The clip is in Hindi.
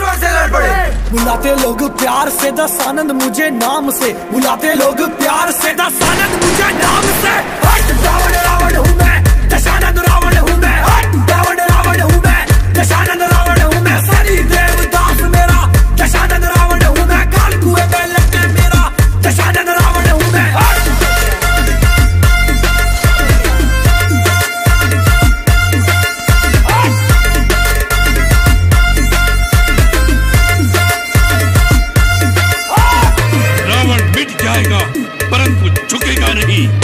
वक्त से लड़ पड़े? बुलाते लोग प्यार से, दस आनंद मुझे नाम से। बुलाते लोग प्यार से, दस आनंद परंतु झुकेगा नहीं।